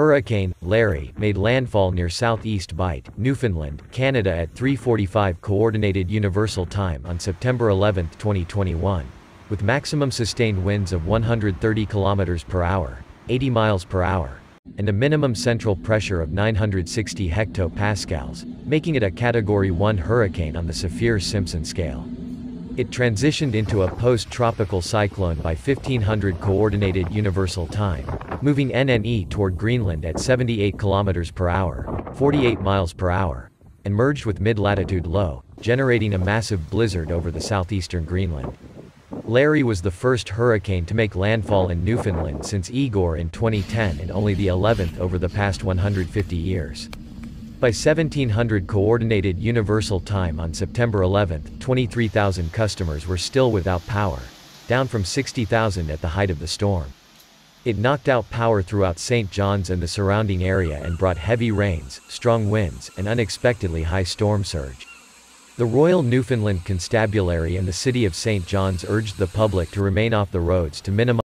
Hurricane Larry made landfall near Southeast Bight, Newfoundland, Canada at 3:45 coordinated universal time on September 11, 2021, with maximum sustained winds of 130 km per hour, 80 miles per hour, and a minimum central pressure of 960 hectopascals, making it a category 1 hurricane on the Saffir-Simpson scale. It transitioned into a post-tropical cyclone by 1500 coordinated universal time, moving NNE toward Greenland at 78 km per hour, 48 miles per hour, and merged with mid-latitude low, generating a massive blizzard over the southeastern Greenland. Larry was the first hurricane to make landfall in Newfoundland since Igor in 2010 and only the 11th over the past 150 years. By 1700 Coordinated Universal Time on September 11, 23,000 customers were still without power, down from 60,000 at the height of the storm. It knocked out power throughout St. John's and the surrounding area and brought heavy rains, strong winds, and unexpectedly high storm surge. The Royal Newfoundland Constabulary and the City of St. John's urged the public to remain off the roads to minimize